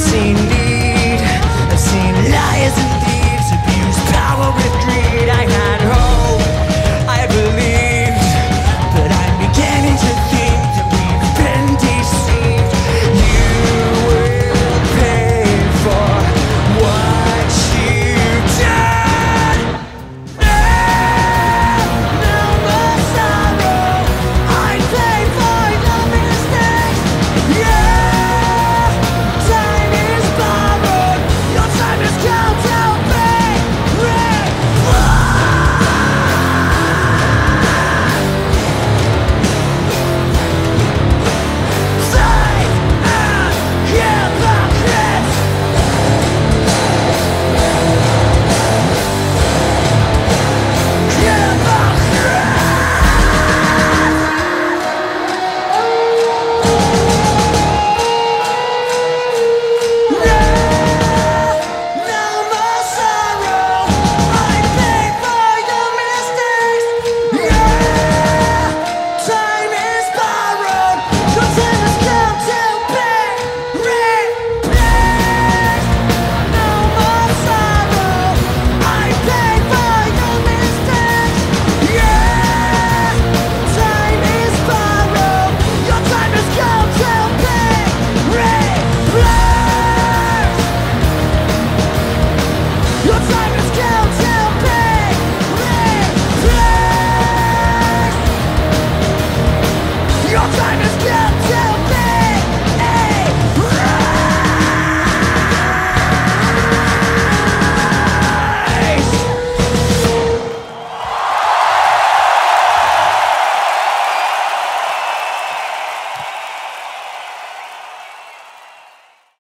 seen Alzheimer's cure